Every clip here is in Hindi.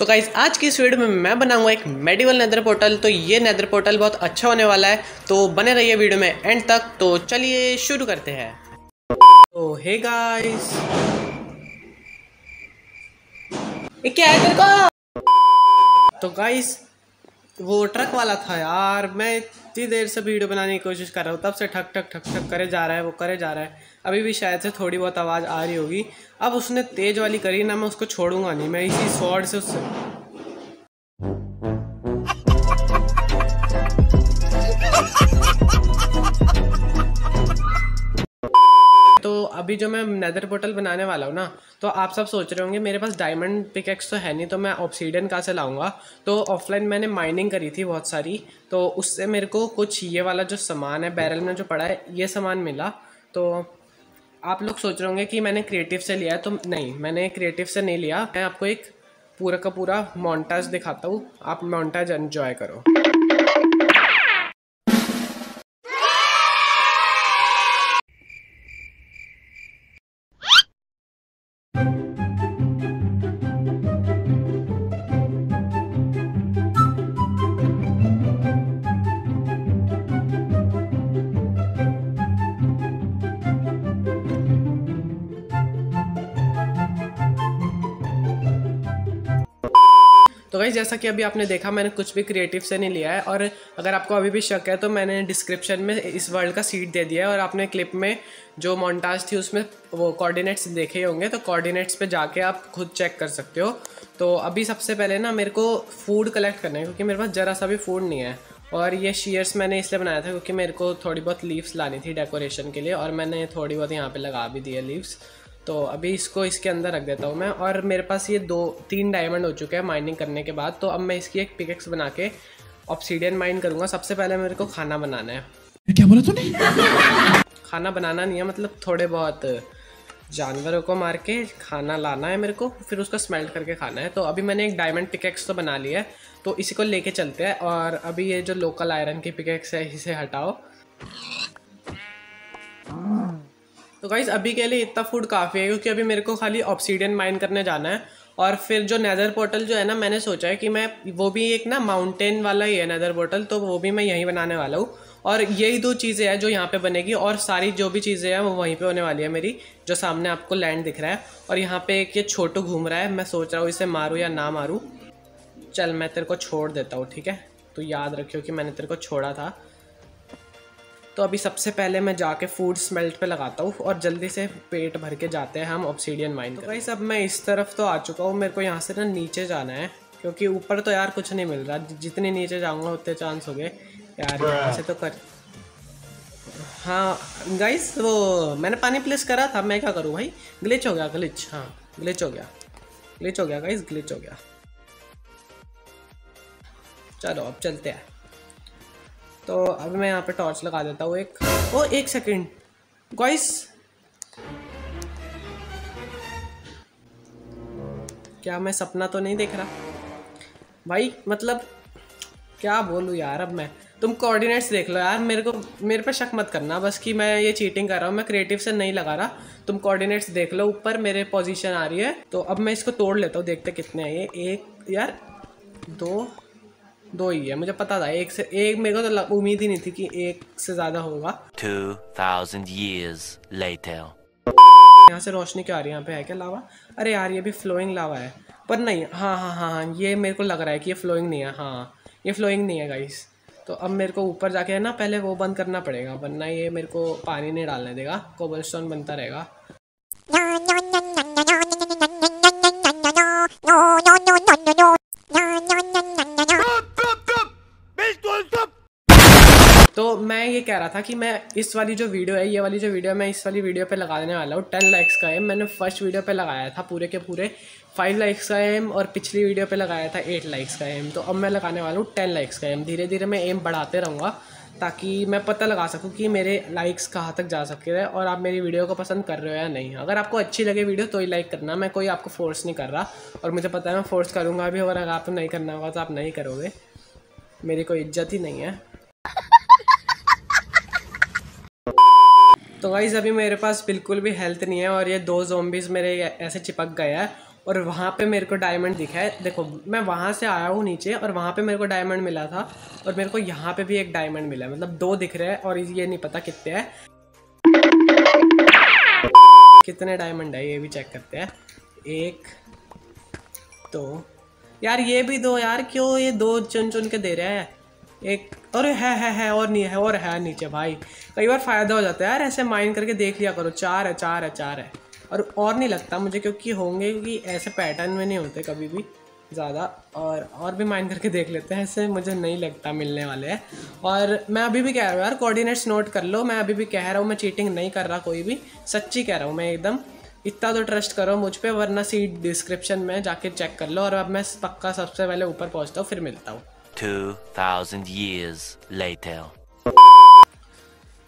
तो गाइज़ आज की इस वीडियो में मैं बनाऊँगा एक मेडिवल नेदर पोर्टल तो ये नेदर पोर्टल बहुत अच्छा होने वाला है। तो बने रहिए वीडियो में एंड तक। तो चलिए शुरू करते हैं। तो हे गाइस क्या है तेरे को? तो गाइस वो ट्रक वाला था यार। मैं इतनी देर से वीडियो बनाने की कोशिश कर रहा हूँ, तब से ठक ठक ठक ठक करे जा रहा है, वो करे जा रहा है। अभी भी शायद से थोड़ी बहुत आवाज़ आ रही होगी। अब उसने तेज़ वाली करी, ना मैं उसको छोड़ूँगा नहीं। मैं इसी शॉर्ट से उससे अभी जो मैं नेदर पोर्टल बनाने वाला हूँ ना तो आप सब सोच रहे होंगे, मेरे पास डायमंड पिकेक्स तो है नहीं तो मैं ऑप्सीडन कहाँ से लाऊँगा? तो ऑफलाइन मैंने माइनिंग करी थी बहुत सारी तो उससे मेरे को कुछ ये वाला जो सामान है बैरल में जो पड़ा है, ये सामान मिला। तो आप लोग सोच रहे होंगे कि मैंने क्रिएटिव से लिया है तो नहीं, मैंने क्रिएटिव से नहीं लिया। मैं आपको एक पूरा का पूरा मोन्टाज दिखाता हूँ, आप मोन्टाज एंजॉय करो। तो भाई जैसा कि अभी आपने देखा, मैंने कुछ भी क्रिएटिव से नहीं लिया है और अगर आपको अभी भी शक है तो मैंने डिस्क्रिप्शन में इस वर्ल्ड का सीट दे दिया है और आपने क्लिप में जो मोन्टाज थी, उसमें वो कोऑर्डिनेट्स देखे होंगे तो कोऑर्डिनेट्स पे जाके आप खुद चेक कर सकते हो। तो अभी सबसे पहले ना, मेरे को फ़ूड कलेक्ट करना है, क्योंकि मेरे पास ज़रा सा भी फ़ूड नहीं है। और ये शेयर्स मैंने इसलिए बनाया था, क्योंकि मेरे को थोड़ी बहुत लीव्स लानी थी डेकोरेशन के लिए, और मैंने थोड़ी बहुत यहाँ पे लगा भी दी है लीव्स तो अभी इसको इसके अंदर रख देता हूँ मैं। और मेरे पास ये दो तीन डायमंड हो चुके हैं माइनिंग करने के बाद। तो अब मैं इसकी एक पिकेक्स बना के ऑप्सीडियन माइन करूँगा। सबसे पहले मेरे को खाना बनाना है। क्या बोला तूने? खाना बनाना नहीं है मतलब थोड़े बहुत जानवरों को मार के खाना लाना है मेरे को फिर उसको स्मेल्ट करके खाना है। तो अभी मैंने एक डायमंड पिकेक्स तो बना लिया है। तो इसी को लेके चलते हैं। और अभी ये जो लोकल आयरन की पिकेक्स है इसे हटाओ। तो गाइज़ अभी के लिए इतना फ़ूड काफ़ी है, क्योंकि अभी मेरे को खाली ऑप्सीडियन माइन करने जाना है। और फिर जो नेदर पोर्टल जो है ना, मैंने सोचा है कि मैं, वो भी एक ना माउंटेन वाला ही है नेदर पोर्टल तो वो भी मैं यहीं बनाने वाला हूँ। और यही दो चीज़ें हैं जो यहाँ पे बनेगी, और सारी जो भी चीज़ें हैं, वो वहीं पे होने वाली है मेरी, जो सामने आपको लैंड दिख रहा है। और यहाँ पे एक ये छोटू घूम रहा है, मैं सोच रहा हूँ इसे मारूँ या ना मारूँ। चल, मैं तेरे को छोड़ देता हूँ, ठीक है? तो याद रखियो कि मैंने तेरे को छोड़ा था। तो अभी सबसे पहले मैं जाके फ़ूड स्मेल्ट पे लगाता हूँ और जल्दी से पेट भर के जाते हैं हम ऑप्सीडियन माइन तो भाई सब मैं इस तरफ़ तो आ चुका हूँ मेरे को यहाँ से ना नीचे जाना है क्योंकि ऊपर तो यार कुछ नहीं मिल रहा। जितने नीचे जाऊँगा उतने चांस हो गए। यार यहाँ से तो कर हाँ गाइस वो मैंने पानी प्लेस करा था मैं क्या करूँ भाई? ग्लिच हो गया ग्लिच हाँ ग्लिच हो गया। ग्लिच हो गया गाइस ग्लिच हो गया। चलो अब चलते हैं। तो अब मैं यहाँ पे टॉर्च लगा देता हूँ एक। ओ, एक सेकंड गॉइस क्या मैं सपना तो नहीं देख रहा? भाई मतलब क्या बोलूँ यार अब मैं? तुम कोऑर्डिनेट्स देख लो यार, मेरे को, मेरे पे शक मत करना, बस कि मैं ये चीटिंग कर रहा हूँ, मैं क्रिएटिव से नहीं लगा रहा। तुम कोऑर्डिनेट्स देख लो, ऊपर मेरे पोजीशन आ रही है। तो अब मैं इसको तोड़ लेता हूँ, देखते कितने हैं ये। एक, यार, दो दो ही है मुझे पता था एक से एक मेरे को तो उम्मीद ही नहीं थी कि एक से ज़्यादा होगा 2000 years later यहाँ से रोशनी क्यों आ रही है यहाँ पे है क्या लावा अरे यार ये भी फ्लोइंग लावा है पर नहीं हाँ हाँ हाँ हाँ ये मेरे को लग रहा है कि ये फ्लोइंग नहीं है हाँ ये फ्लोइंग नहीं है गाइस तो अब मेरे को ऊपर जाके है ना पहले वो बंद करना पड़ेगा वरना ये मेरे को पानी नहीं डालने देगा कोबल स्टोन बनता रहेगा मैं ये कह रहा था कि मैं इस वाली जो वीडियो है, ये वाली जो वीडियो मैं इस वाली वीडियो पे लगा देने वाला हूँ। टेन लाइक्स का एम मैंने फ़र्स्ट वीडियो पे लगाया था पूरे के पूरे। फाइव लाइक्स का एम और पिछली वीडियो पे लगाया था एट लाइक्स का एम तो अब मैं लगाने वाला हूँ टेन लाइक्स का एम धीरे धीरे मैं एम बढ़ाते रहूँगा ताकि मैं पता लगा सकूँ कि मेरे लाइक्स कहाँ तक जा सकते हैं और आप मेरी वीडियो को पसंद कर रहे हो या नहीं। अगर आपको अच्छी लगे वीडियो तो ही लाइक करना। मैं कोई आपको फोर्स नहीं कर रहा और मुझे पता है मैं फोर्स करूँगा अभी अगर आपको नहीं करना होगा तो आप नहीं करोगे। मेरी कोई इज़्ज़त ही नहीं है। तो गाइज़ अभी मेरे पास बिल्कुल भी हेल्थ नहीं है और ये दो जोम्बिस मेरे ऐसे चिपक गए हैं और वहाँ पे मेरे को डायमंड दिखा है। देखो, मैं वहाँ से आया हूँ नीचे और वहाँ पे मेरे को डायमंड मिला था और मेरे को यहाँ पे भी एक डायमंड मिला है। मतलब दो दिख रहे हैं और ये नहीं पता कितने हैं। कितने डायमंड है, ये भी चेक करते हैं। एक, दो। यार, ये भी दो, यार, क्यों ये दो चुन चुन के दे रहे हैं? एक अरे है है है, और नहीं है, और है नीचे, भाई। कई बार फ़ायदा हो जाता है, यार, ऐसे माइंड करके देख लिया करो। चार है चार है चार है। और और नहीं लगता मुझे क्योंकि होंगे, क्योंकि ऐसे पैटर्न में नहीं होते कभी भी ज़्यादा। और और भी माइंड करके देख लेते हैं, ऐसे मुझे नहीं लगता मिलने वाले हैं। और मैं अभी भी कह रहा हूँ, यार कोऑर्डिनेट्स नोट कर लो। मैं अभी भी कह रहा हूँ, मैं चीटिंग नहीं कर रहा कोई भी। सच्ची कह रहा हूँ मैं एकदम। इतना तो ट्रस्ट करो मुझ पर वरना सीट डिस्क्रिप्शन में जाके चेक कर लो। और अब मैं पक्का सबसे पहले ऊपर पहुँचता हूँ, फिर मिलता हूँ। 2000 years later.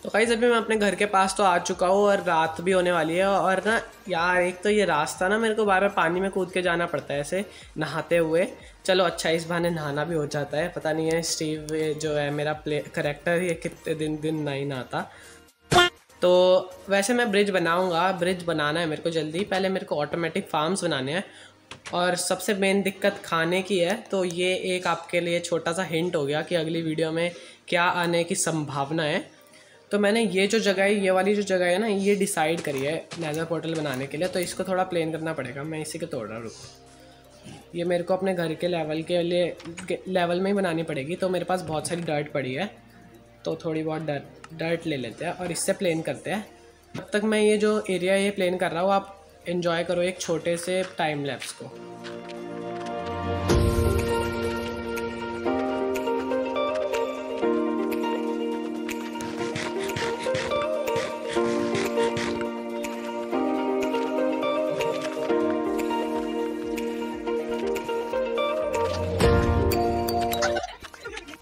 तो कई अभी मैं अपने घर के पास तो आ चुका हूँ और रात भी होने वाली है और ना यार, एक तो ये रास्ता ना मेरे को बार बार पानी में कूद के जाना पड़ता है ऐसे नहाते हुए। चलो अच्छा इस बहाने नहाना भी हो जाता है। पता नहीं है, स्टीव जो है मेरा प्ले करेक्टर ये कितने दिन दिन नहीं नहाता। तो वैसे मैं ब्रिज बनाऊँगा। ब्रिज बनाना है मेरे को जल्दी। पहले मेरे को ऑटोमेटिक फार्म्स बनाने हैं। और सबसे मेन दिक्कत खाने की है तो ये एक आपके लिए छोटा सा हिंट हो गया कि अगली वीडियो में क्या आने की संभावना है। तो मैंने ये जो जगह है, ये वाली जो जगह है ना, ये डिसाइड करी है नेज़र पोर्टल बनाने के लिए तो इसको थोड़ा प्लेन करना पड़ेगा। मैं इसी को तोड़ रहा हूँ ये मेरे को अपने घर के लेवल के लिए लेवल में ही बनानी पड़ेगी तो मेरे पास बहुत सारी डर्ट पड़ी है तो थोड़ी बहुत डर्ट डर्ट ले लेते हैं और इससे प्लेन करते हैं। तब तक मैं ये जो एरिया ये प्लेन कर रहा हूँ, आप इन्जॉय करो एक छोटे से टाइम लैप्स को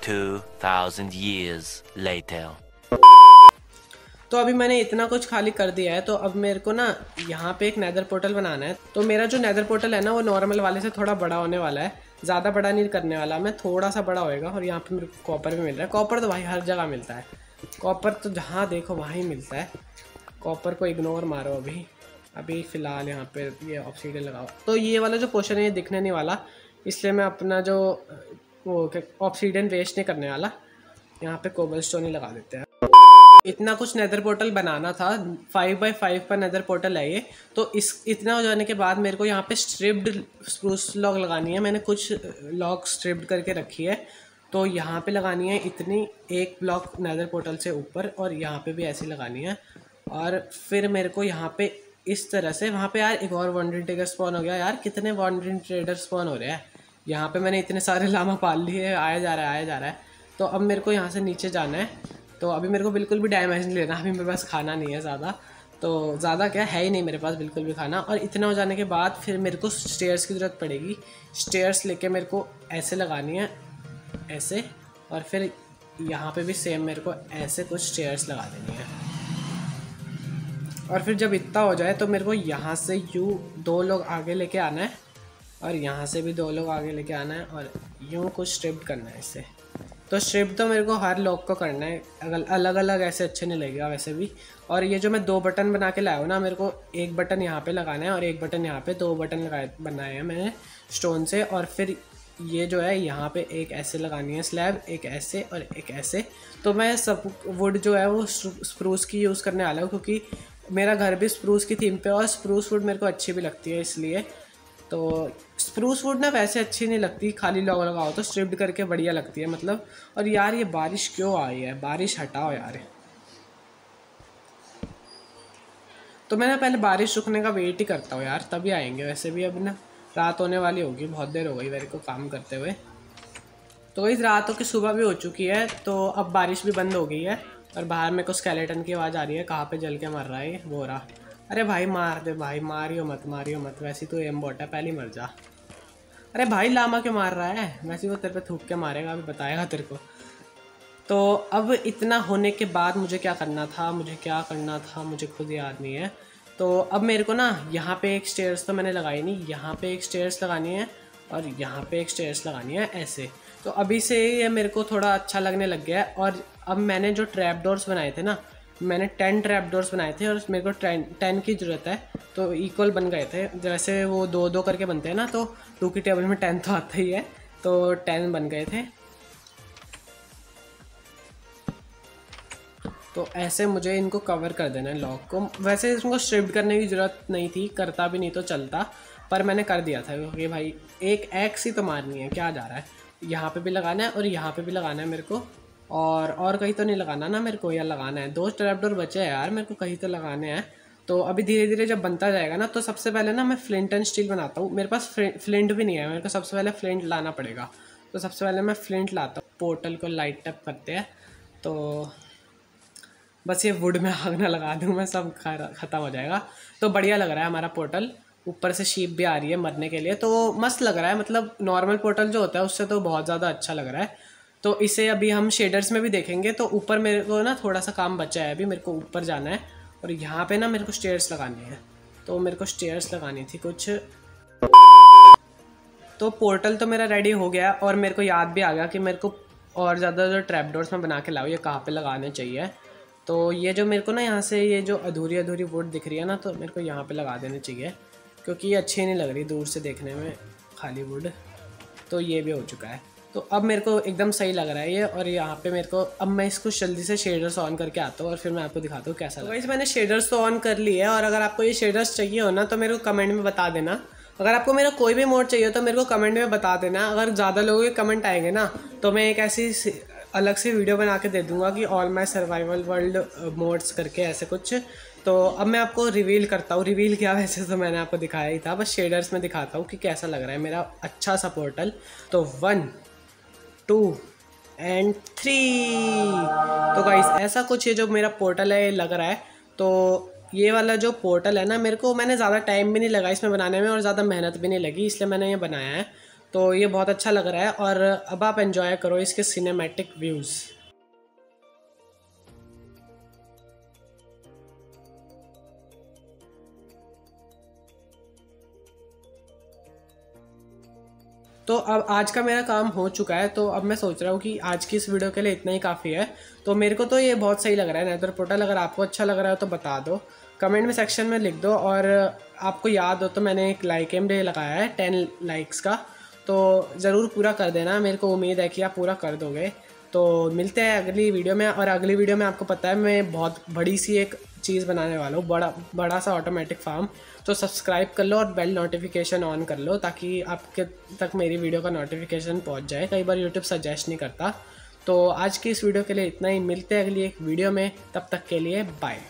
Two thousand years later. तो अभी मैंने इतना कुछ खाली कर दिया है तो अब मेरे को ना यहाँ पे एक नैदर पोर्टल बनाना है। तो मेरा जो नैदर पोर्टल है ना, वो नॉर्मल वाले से थोड़ा बड़ा होने वाला है। ज़्यादा बड़ा नहीं करने वाला मैं थोड़ा सा बड़ा होएगा और यहाँ पे मेरे को कॉपर भी मिल रहा है। कॉपर तो भाई हर जगह मिलता है। कॉपर तो जहाँ देखो वहाँ ही मिलता है। कॉपर को इग्नोर मारो अभी। अभी फ़िलहाल यहाँ पर ये ऑक्सीजन लगाओ। तो ये वाला जो पोर्शन है, ये दिखने नहीं वाला। इसलिए मैं अपना जो वो ऑक्सीजन वेस्ट नहीं करने वाला। यहाँ पे कोबल स्टोन ही लगा देते हैं। इतना कुछ नेदर पोर्टल बनाना था फाइव बाई फाइव का नेदर पोर्टल है ये। तो इस, इतना हो जाने के बाद मेरे को यहाँ पे स्ट्रिप्ड स्प्रूस लॉग लगानी है। मैंने कुछ लॉग स्ट्रिप्ड करके रखी है। तो यहाँ पे लगानी है इतनी एक ब्लॉक नेदर पोर्टल से ऊपर और यहाँ पे भी ऐसी लगानी है। और फिर मेरे को यहाँ पे इस तरह से, वहाँ पे यार एक और वॉन्ड्रिंग ट्रेडर स्पॉन हो गया। यार कितने वॉन्ड्रिंग ट्रेडर स्पॉन हो रहे हैं। यहाँ पे मैंने इतने सारे लामा पाल लिए आया जा रहा है, आया जा रहा है। तो अब मेरे को यहाँ से नीचे जाना है। तो अभी मेरे को बिल्कुल भी नहीं लेना अभी मेरे पास खाना नहीं है ज़्यादा। तो ज़्यादा क्या, है ही नहीं मेरे पास बिल्कुल भी खाना। और इतना हो जाने के बाद फिर मेरे को स्टेयर्स की ज़रूरत पड़ेगी। स्टेयर्स लेके मेरे को ऐसे लगानी है, ऐसे। और फिर यहाँ पे भी सेम मेरे को ऐसे कुछ स्टेयर्स लगा देनी है। और फिर जब इतना हो जाए तो मेरे को यहाँ से यू दो लोग आगे लेके आना है। और यहाँ से भी दो लोग आगे लेके आना है और यूँ कुछ स्ट्रिप करना है इससे। तो स्ट्रिप तो मेरे को हर लॉक को करना है। अगर अलग अलग ऐसे अच्छे नहीं लगेगा वैसे भी। और ये जो मैं दो बटन बना के लाया हूँ ना, मेरे को एक बटन यहाँ पे लगाना है और एक बटन यहाँ पे दो बटन लगाए बनाए हैं मैंने स्टोन से। और फिर ये जो है, यहाँ पे एक ऐसे लगानी है स्लैब एक ऐसे और एक ऐसे। तो मैं सब वुड जो है, वो स्प्रूस की यूज़ करने वाला हूँ क्योंकि मेरा घर भी स्प्रूस की थीम पे और स्प्रूस वुड मेरे को अच्छी भी लगती है इसलिए। तो स्प्रूस वुड ना वैसे अच्छी नहीं लगती, खाली लॉग लगाओ तो स्ट्रिप्ड करके बढ़िया लगती है मतलब। और यार ये बारिश क्यों आई है? बारिश हटाओ यार। तो मैं ना पहले बारिश रुकने का वेट ही करता हूँ यार, तभी आएँगे। वैसे भी अब ना रात होने वाली होगी, बहुत देर हो गई मेरे को काम करते हुए। तो इस रातों की सुबह भी हो चुकी है तो अब बारिश भी बंद हो गई है। और बाहर मेरे को स्केलेटन की आवाज़ आ रही है, कहाँ पे जल के मर रहा है वो रहा। अरे भाई मार दे भाई, मारियो मत मारियो मत। वैसे तो एम बॉट पहले मर जा। अरे भाई लामा क्यों मार रहा है? वैसे वो तेरे पे थूक के मारेगा, अभी बताएगा तेरे को। तो अब इतना होने के बाद मुझे क्या करना था, मुझे क्या करना था, मुझे खुद याद नहीं है। तो अब मेरे को ना, यहाँ पे एक स्टेयर्स तो मैंने लगाई नहीं, यहाँ पे एक स्टेयर्स लगानी है और यहाँ पे एक स्टेयर्स लगानी है ऐसे। तो अभी से ये मेरे को थोड़ा अच्छा लगने लग गया है और अब मैंने जो ट्रैप डोर्स बनाए थे ना मैंने टेन ट्रैप डोर्स बनाए थे और मेरे को टेन टेन की ज़रूरत है तो इक्वल बन गए थे। जैसे वो दो दो करके बनते हैं ना तो टू की टेबल में टेन तो आता ही है तो टेन बन गए थे। तो ऐसे मुझे इनको कवर कर देना है लॉक को। वैसे इसको स्ट्रिप्ड करने की ज़रूरत नहीं थी, करता भी नहीं तो चलता, पर मैंने कर दिया था। क्योंकि भाई, एक एक्स ही तो मारनी है, क्या जा रहा है? यहाँ पे भी लगाना है और यहाँ पे भी लगाना है मेरे को। और और कहीं तो नहीं लगाना ना मेरे को या लगाना है। दो ट्रैपडोर बचे हैं यार, मेरे को कहीं तो लगाने हैं। तो अभी धीरे धीरे जब बनता जाएगा ना तो सबसे पहले ना मैं फ्लिंट एंड स्टील बनाता हूँ। मेरे पास फ्लिंट भी नहीं है, मेरे को सबसे पहले फ्लिंट लाना पड़ेगा। तो सबसे पहले मैं फ्लिंट लाता हूँ। पोर्टल को लाइट टप करते हैं। तो बस ये वुड में आग ना लगा दूँ, मैं सब ख़त्म हो जाएगा। तो बढ़िया लग रहा है हमारा पोर्टल। ऊपर से शीप भी आ रही है मरने के लिए। तो मस्त लग रहा है मतलब नॉर्मल पोर्टल जो होता है, उससे तो बहुत ज़्यादा अच्छा लग रहा है। तो इसे अभी हम शेडर्स में भी देखेंगे तो ऊपर मेरे को ना थोड़ा सा काम बचा है अभी, मेरे को ऊपर जाना है और यहाँ पे ना मेरे को स्टेयर्स लगानी है। तो मेरे को स्टेयर्स लगानी थी कुछ। तो पोर्टल तो मेरा रेडी हो गया और मेरे को याद भी आ गया कि मेरे को और ज़्यादा जो ट्रैप डोर्स में बना के लाओ ये कहाँ पे लगाने चाहिए। तो ये जो मेरे को ना यहाँ से ये जो अधूरी अधूरी वुड दिख रही है ना तो मेरे को यहाँ पे लगा देने चाहिए, क्योंकि ये अच्छी नहीं लग रही दूर से देखने में खाली वुड तो ये भी हो चुका है। तो अब मेरे को एकदम सही लग रहा है ये और यहाँ पे मेरे को, अब मैं इसको जल्दी से शेडर्स ऑन करके आता हूँ और फिर मैं आपको दिखाता हूँ कैसा तो मैंने शेडर्स तो ऑन कर लिए है और अगर आपको ये शेडर्स चाहिए हो ना तो मेरे को कमेंट में बता देना। अगर आपको मेरा कोई भी मोड चाहिए हो तो मेरे को कमेंट में बता देना। अगर ज़्यादा लोगों के कमेंट आएँगे ना तो मैं एक ऐसी अलग से वीडियो बना के दे दूँगा कि all my survival world modes करके ऐसे कुछ। तो अब मैं आपको रिवील करता हूँ। रिवील किया वैसे तो मैंने आपको दिखाया ही था। बस शेडर्स में दिखाता हूँ कि कैसा लग रहा है मेरा अच्छा सा पोर्टल तो वन टू एंड थ्री तो गाइस ऐसा कुछ ये जो मेरा पोर्टल है लग रहा है। तो ये वाला जो पोर्टल है ना, मेरे को मैंने ज़्यादा टाइम भी नहीं लगा इसमें बनाने में और ज़्यादा मेहनत भी नहीं लगी, इसलिए मैंने ये बनाया है। तो ये बहुत अच्छा लग रहा है और अब आप एंजॉय करो इसके सिनेमैटिक व्यूज़ तो अब आज का मेरा काम हो चुका है तो अब मैं सोच रहा हूँ कि आज की इस वीडियो के लिए इतना ही काफ़ी है। तो मेरे को तो ये बहुत सही लग रहा है नैदर पोर्टल अगर आपको अच्छा लग रहा है तो बता दो। कमेंट में सेक्शन में लिख दो और आपको याद हो तो मैंने एक लाइक एम डे लगाया है टेन लाइक्स का। तो ज़रूर पूरा कर देना, मेरे को उम्मीद है कि आप पूरा कर दोगे। तो मिलते हैं अगली वीडियो में, और अगली वीडियो में आपको पता है, मैं बहुत बड़ी सी एक चीज़ बनाने वाला हूँ, बड़ा बड़ा सा ऑटोमेटिक फार्म तो सब्सक्राइब कर लो और बेल नोटिफिकेशन ऑन कर लो, ताकि आपके तक मेरी वीडियो का नोटिफिकेशन पहुँच जाए। कई बार यूट्यूब सजेस्ट नहीं करता। तो आज की इस वीडियो के लिए इतना ही। मिलते हैं अगली एक वीडियो में। तब तक के लिए बाय